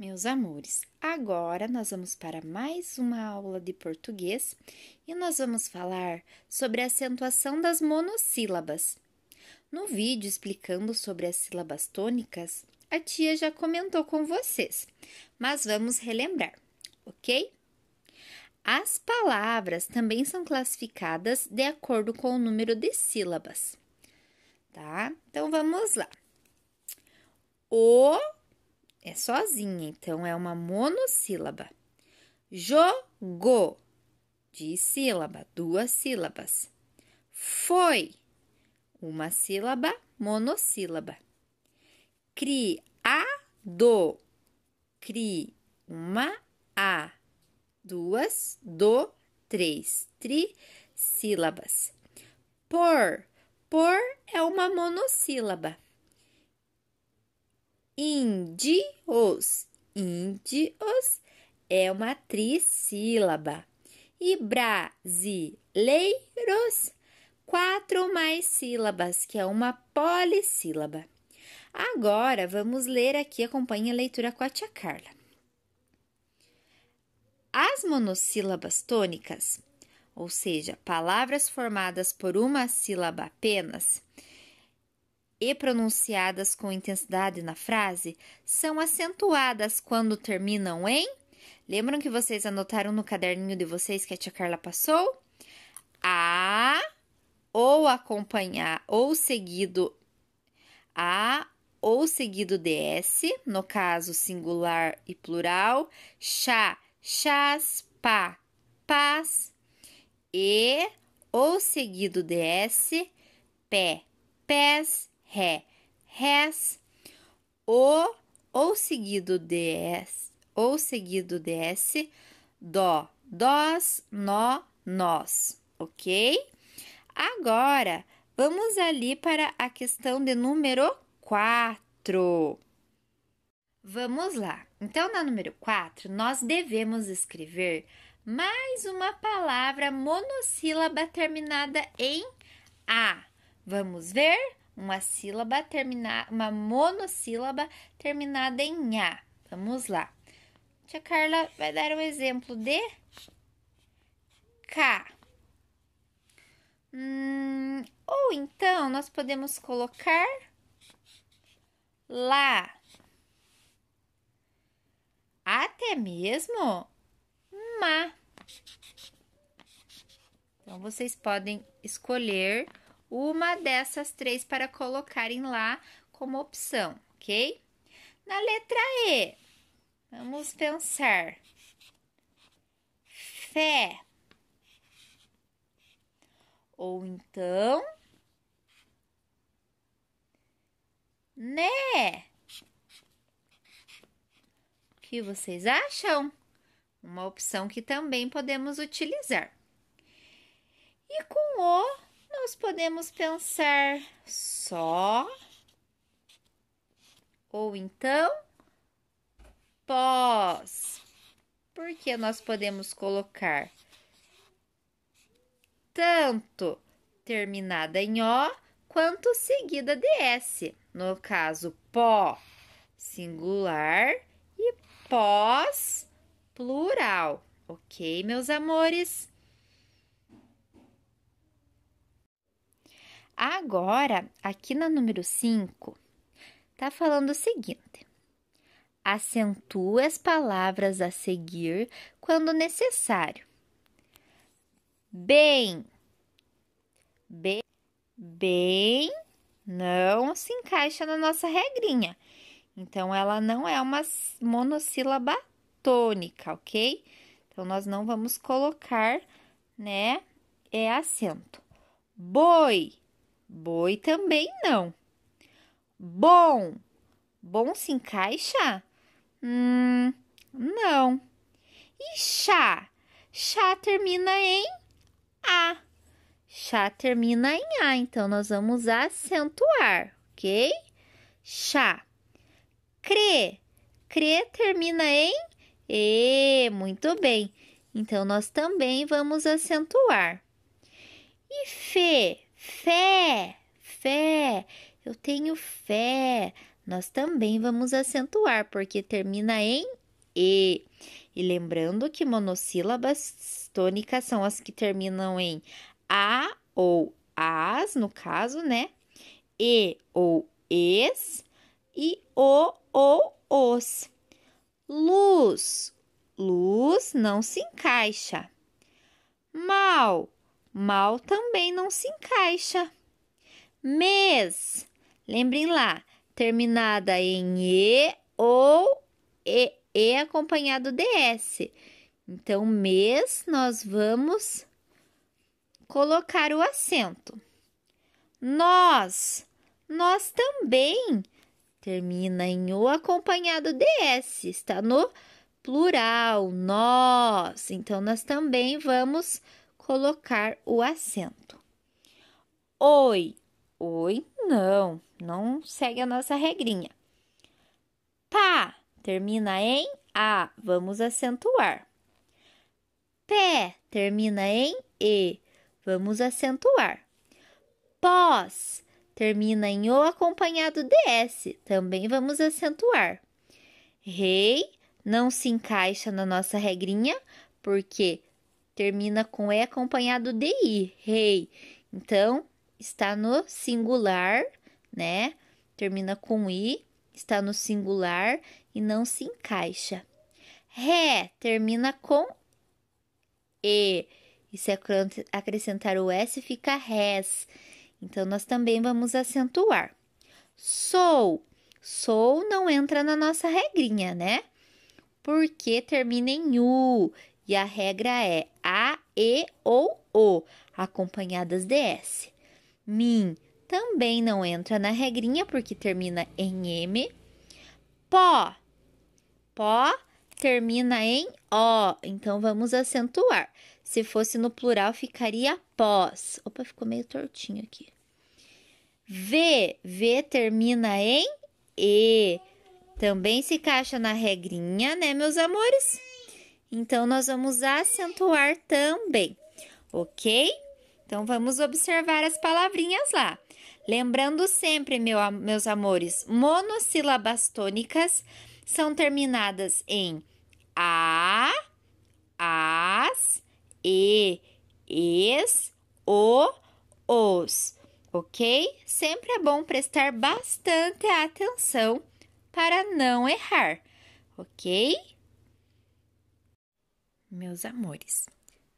Meus amores, agora nós vamos para mais uma aula de português e nós vamos falar sobre a acentuação das monossílabas. No vídeo explicando sobre as sílabas tônicas, a tia já comentou com vocês, mas vamos relembrar, ok? As palavras também são classificadas de acordo com o número de sílabas, tá? Então vamos lá. O é sozinha, então é uma monossílaba. Jogou, de sílaba, duas sílabas. Foi, uma sílaba, monossílaba. Criado, cri, uma A, duas, do, três, trissílabas. Por, por é uma monossílaba índios. Índios é uma trissílaba. E brasileiros, quatro mais sílabas, que é uma polissílaba. Agora, vamos ler aqui, acompanhe a leitura com a tia Carla. As monossílabas tônicas, ou seja, palavras formadas por uma sílaba apenas, e pronunciadas com intensidade na frase são acentuadas quando terminam em. Lembram que vocês anotaram no caderninho de vocês que a tia Carla passou? A ou acompanhar ou seguido a ou seguido de s, no caso singular e plural, chá, chás, pá, pás, e ou seguido de s, pé, pés, ré, rés, o ou seguido de s, ou seguido de s, dó, dós, nó, nós, ok? Agora, vamos ali para a questão de número 4. Vamos lá. Então, na número 4, nós devemos escrever mais uma palavra monossílaba terminada em A. Vamos ver? Uma sílaba terminada, uma monossílaba terminada em a. Vamos lá. Tia Carla vai dar um exemplo de K. Hum, ou então nós podemos colocar lá. Até mesmo ma. Então vocês podem escolher uma dessas três para colocarem lá como opção, ok? Na letra E, vamos pensar. Fé. Ou então, né? O que vocês acham? Uma opção que também podemos utilizar. E com o nós podemos pensar só ou então pós. Porque nós podemos colocar tanto terminada em O quanto seguida de S. No caso, pó singular e pós plural. Ok, meus amores? Agora, aqui na número 5, tá falando o seguinte: acentue as palavras a seguir quando necessário. Bem, bem, bem, não se encaixa na nossa regrinha. Então, ela não é uma monossílaba tônica, ok? Então, nós não vamos colocar, né, é acento. Boi, Boi também não. Bom. Bom se encaixa? Hum, não. E chá? Chá termina em A. Chá termina em A, então nós vamos acentuar, ok? Chá. Cre. Cre termina em E. Muito bem. Então nós também vamos acentuar. E fé? Fé, fé, eu tenho fé. nós também vamos acentuar, porque termina em E. E lembrando que monossílabas tônicas são as que terminam em A ou As, no caso, né? E ou Es e O ou Os. Luz, luz não se encaixa. Mal, mal também não se encaixa. Mês, lembrem lá, terminada em E ou E, e acompanhado de S. Então, mês, nós vamos colocar o acento. Nós, nós também termina em O acompanhado de S, está no plural, nós. Então, nós também vamos colocar o acento. Oi, oi, não, não segue a nossa regrinha. Pá, termina em A, vamos acentuar. Pé, termina em E, vamos acentuar. Pós, termina em O acompanhado de S, também vamos acentuar. Rei não se encaixa na nossa regrinha, porque termina com E acompanhado de I, rei. Então, está no singular, né? Termina com I, está no singular e não se encaixa. Ré termina com E. E se acrescentar o S, fica res. Então, nós também vamos acentuar. Sou. Sou não entra na nossa regrinha, né? Porque termina em U. E a regra é A, E ou O, acompanhadas de S. Mim também não entra na regrinha porque termina em M. Pó. Pó termina em O, então vamos acentuar. Se fosse no plural, ficaria pós. Opa, ficou meio tortinho aqui. V, V termina em E. Também se encaixa na regrinha, né, meus amores? Então, nós vamos acentuar também, ok? Então, vamos observar as palavrinhas lá. Lembrando sempre, meu, meus amores, monossílabas tônicas são terminadas em A, As, E, Es, O, Os, ok? Sempre é bom prestar bastante atenção para não errar, ok? Meus amores,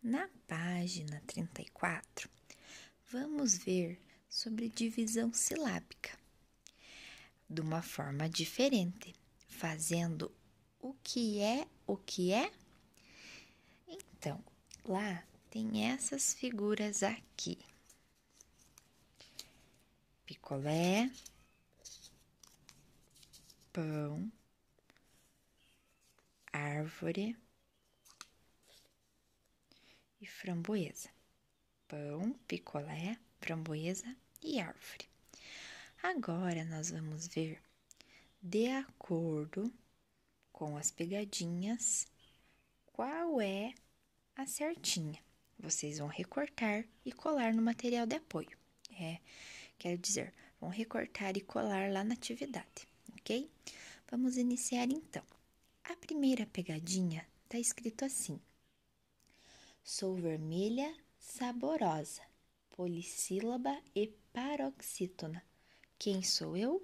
na página 34, vamos ver sobre divisão silábica de uma forma diferente, fazendo o que é o que é. Então, lá tem essas figuras aqui: picolé, pão, árvore e framboesa. Pão, picolé, framboesa e árvore. Agora nós vamos ver, de acordo com as pegadinhas, qual é a certinha. Vocês vão recortar e colar no material de apoio. É, quero dizer, vão recortar e colar lá na atividade, ok? Vamos iniciar então. A primeira pegadinha está escrito assim: Sou vermelha, saborosa, polissílaba e paroxítona. Quem sou eu?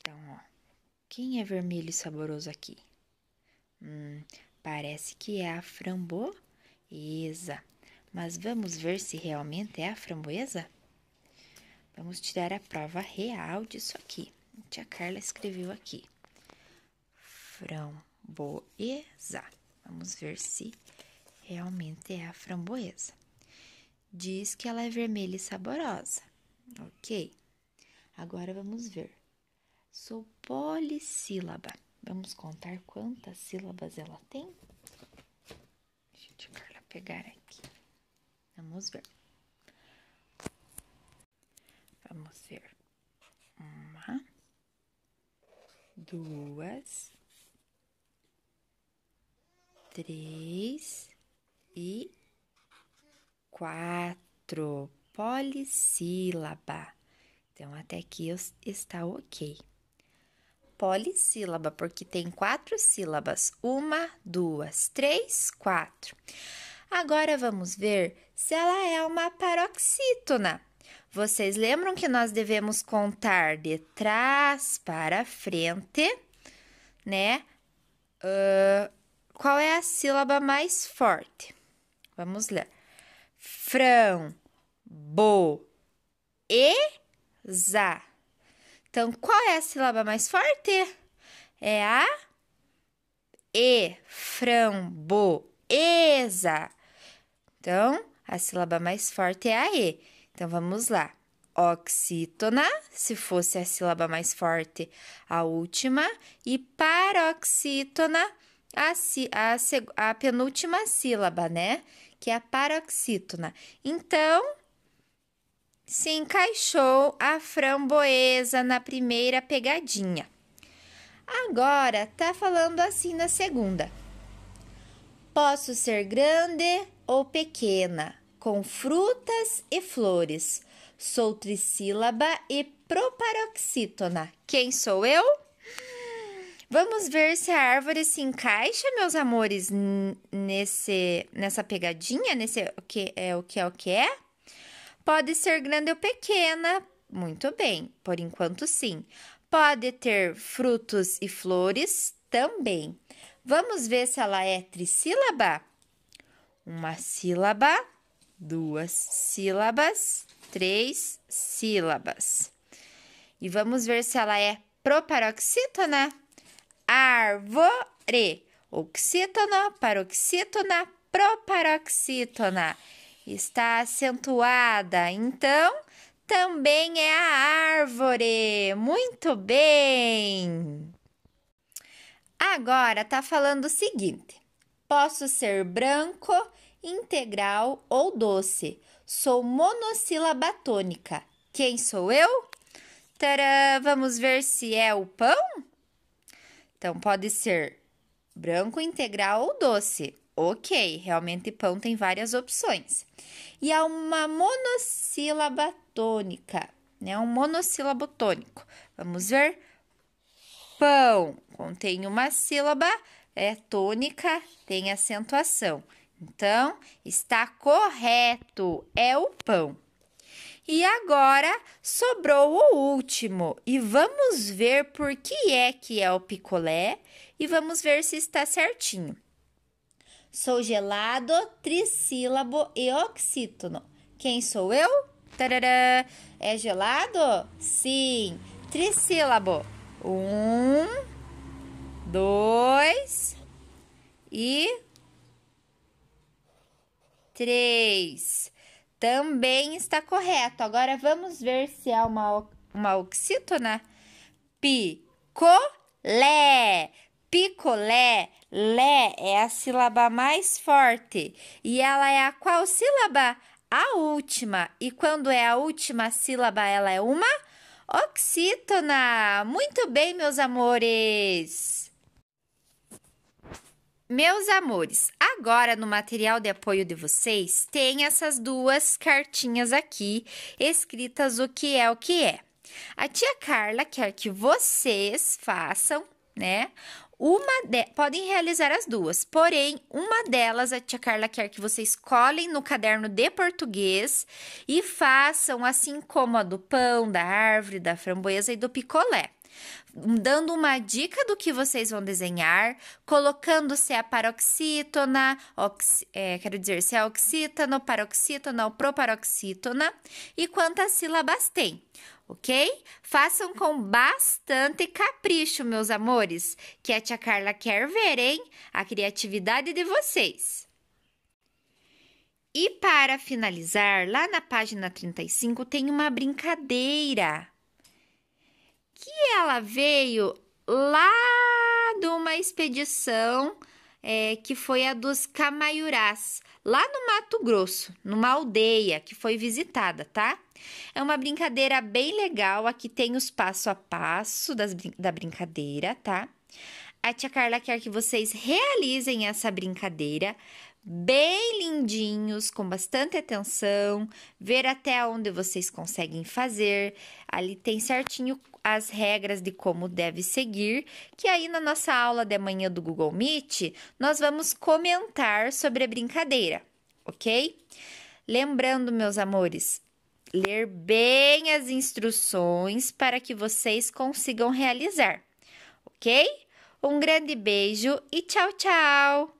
Então, ó, quem é vermelho e saboroso aqui? Hum, parece que é a framboesa. Mas vamos ver se realmente é a framboesa? Vamos tirar a prova real disso aqui. A tia Carla escreveu aqui. Framboesa. Vamos ver se realmente é a framboesa. Diz que ela é vermelha e saborosa. Ok. Agora vamos ver. Sou polissílaba. Vamos contar quantas sílabas ela tem? Deixa eu pegar aqui. Vamos ver. Vamos ver. Uma, duas, três, e quatro. Polissílaba. Então, até aqui está ok. polissílaba, porque tem quatro sílabas. Uma, duas, três, quatro. Agora vamos ver se ela é uma paroxítona. Vocês lembram que nós devemos contar de trás para frente, né? Uh, qual é a sílaba mais forte? Vamos ler. Frão, bo, e, za. Então, qual é a sílaba mais forte? É a e, framboesa. Então, a sílaba mais forte é a e. Então, vamos lá. Oxítona, se fosse a sílaba mais forte, a última, e paroxítona, a, a, a penúltima sílaba, né? Que é a paroxítona. Então, se encaixou a framboesa na primeira pegadinha. Agora tá falando assim na segunda. Posso ser grande ou pequena, com frutas e flores. Sou trissílaba e proparoxítona. Quem sou eu? Vamos ver se a árvore se encaixa, meus amores, nesse nessa pegadinha, nesse o que é o que é o que é? Pode ser grande ou pequena. Muito bem, por enquanto sim. Pode ter frutos e flores também. Vamos ver se ela é trissílaba? Uma sílaba, duas sílabas, três sílabas. E vamos ver se ela é proparoxítona? Árvore. Oxítona, paroxítona, proparoxítona está acentuada, então também é a árvore. Muito bem! Agora tá falando o seguinte: posso ser branco, integral ou doce. Sou monossílaba tônica. Quem sou eu? Tadã, vamos ver se é o pão? Então pode ser branco, integral ou doce. Ok, realmente pão tem várias opções. E há uma monossílaba tônica, né? Um monossílabo tônico. Vamos ver? Pão contém uma sílaba, é tônica, tem acentuação. Então, está correto, é o pão. E agora sobrou o último e vamos ver por que é que é o picolé e vamos ver se está certinho. Sou gelado, trissílabo e oxítono. Quem sou eu? Tarará. É gelado? Sim. Trissílabo. Um, dois e três. Também está correto. Agora vamos ver se é uma, uma oxítona. Picolé. Picolé, lé é a sílaba mais forte e ela é a qual sílaba? A última. E quando é a última sílaba, ela é uma oxítona. Muito bem, meus amores. Meus amores, agora no material de apoio de vocês tem essas duas cartinhas aqui escritas o que é o que é. A tia Carla quer que vocês façam, né, uma de... podem realizar as duas, porém, uma delas a tia Carla quer que vocês colhem no caderno de português e façam assim como a do pão, da árvore, da framboesa e do picolé dando uma dica do que vocês vão desenhar, colocando se é a paroxítona, ox, é, quero dizer, se é oxítano, paroxítona ou proparoxítona e quantas sílabas tem ok? Façam com bastante capricho, meus amores, que a tia Carla quer ver, hein? A criatividade de vocês. E para finalizar, lá na página 35 tem uma brincadeira que ela veio lá de uma expedição é, que foi a dos Camaiurás, lá no Mato Grosso, numa aldeia que foi visitada, tá? É uma brincadeira bem legal. Aqui tem os passo a passo das, da brincadeira, tá? A tia Carla quer que vocês realizem essa brincadeira bem lindinhos, com bastante atenção, ver até onde vocês conseguem fazer. Ali tem certinho as regras de como deve seguir, que aí na nossa aula de amanhã do Google Meet, nós vamos comentar sobre a brincadeira, ok? Lembrando, meus amores, ler bem as instruções para que vocês consigam realizar, ok? Um grande beijo e tchau, tchau!